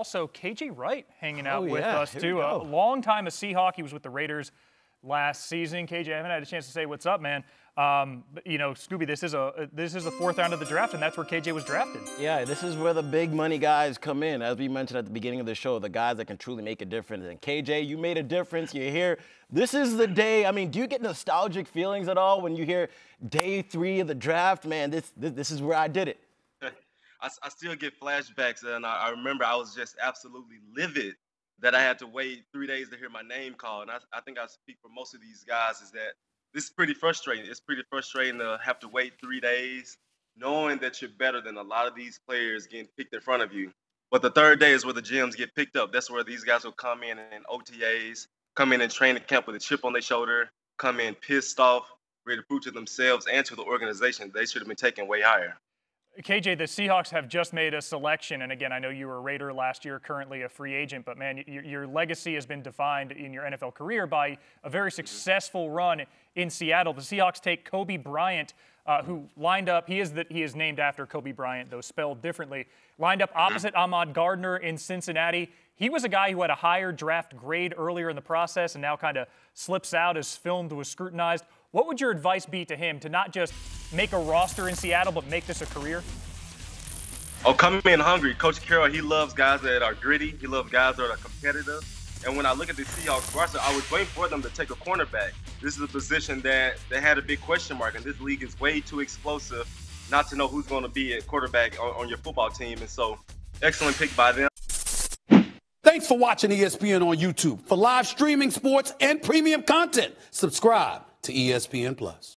also KJ Wright hanging out oh, with yeah. us Here too. A long time a Seahawk. He was with the Raiders last season. KJ, I haven't had a chance to say what's up, man. Um, but, you know, Scooby, this is a this is the fourth round of the draft, and that's where KJ was drafted. Yeah, this is where the big money guys come in. As we mentioned at the beginning of the show, the guys that can truly make a difference. And KJ, you made a difference. You're here. This is the day. I mean, do you get nostalgic feelings at all when you hear day three of the draft? Man, this this, this is where I did it. I, I still get flashbacks, and I, I remember I was just absolutely livid that I had to wait three days to hear my name called. And I, I think I speak for most of these guys is that this is pretty frustrating. It's pretty frustrating to have to wait three days, knowing that you're better than a lot of these players getting picked in front of you. But the third day is where the gyms get picked up. That's where these guys will come in in OTAs, come in and training camp with a chip on their shoulder, come in pissed off, ready to prove to themselves and to the organization they should have been taken way higher. KJ, the Seahawks have just made a selection, and again, I know you were a Raider last year, currently a free agent, but man, your, your legacy has been defined in your NFL career by a very mm-hmm. successful run in Seattle. The Seahawks take Coby Bryant, uh, who mm-hmm. lined up. He is the, he is named after Kobe Bryant, though spelled differently. Lined up mm-hmm. opposite Ahmad Gardner in Cincinnati. He was a guy who had a higher draft grade earlier in the process, and now kind of slips out as filmed was scrutinized. What would your advice be to him to not just make a roster in Seattle, but make this a career? Oh, coming in hungry. Coach Carroll, he loves guys that are gritty. He loves guys that are competitive. And when I look at the Seahawks roster, I was waiting for them to take a cornerback. This is a position that they had a big question mark, and this league is way too explosive not to know who's going to be a quarterback on, on your football team. And so, excellent pick by them. Thanks for watching ESPN on YouTube. For live streaming sports and premium content, subscribe to ESPN Plus.